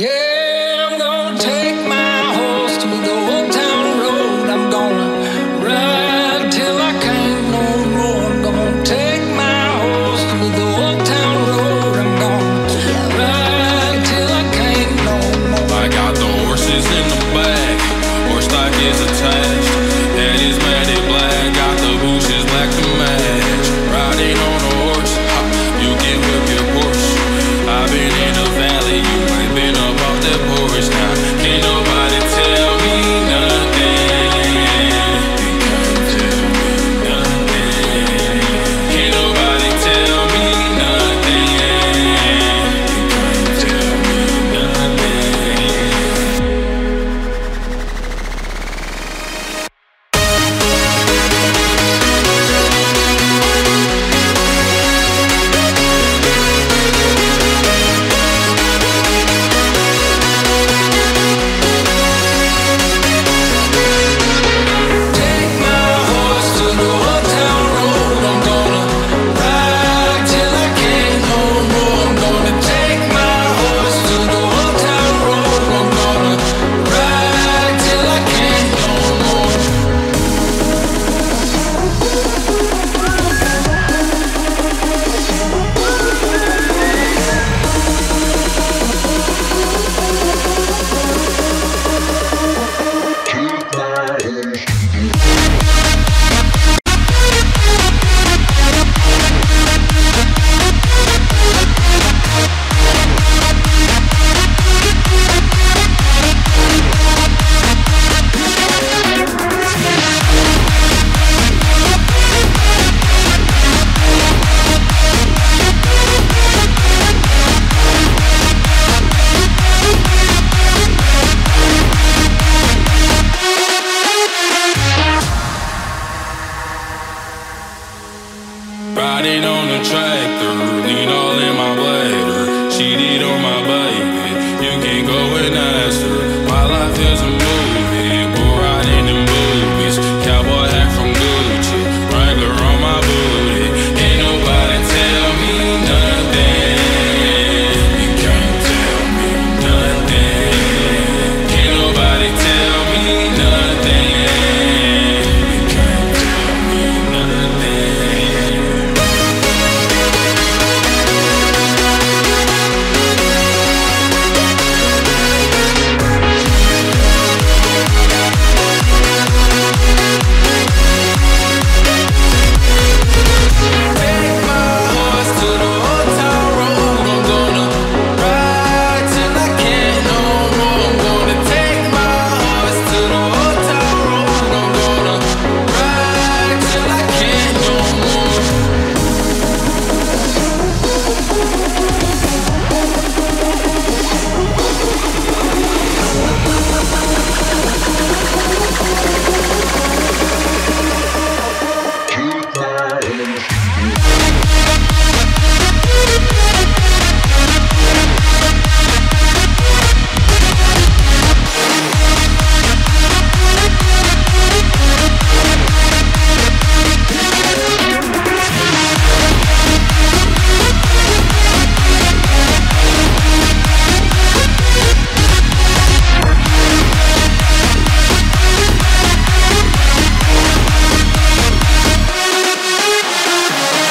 Yeah. Riding on the tractor, lean all in my bladder. Cheated on my baby, you can't go and ask her. My life is